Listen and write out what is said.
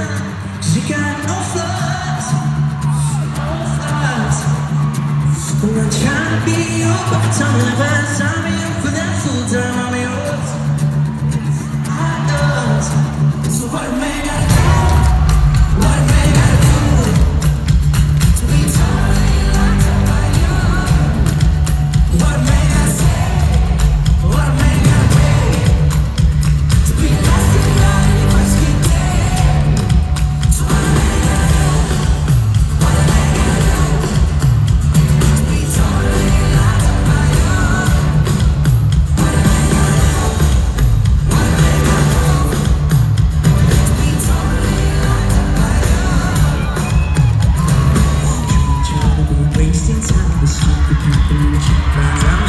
She got no flaws, no flaws. I'm not trying to be your part-time, but I'm for that full-time. down.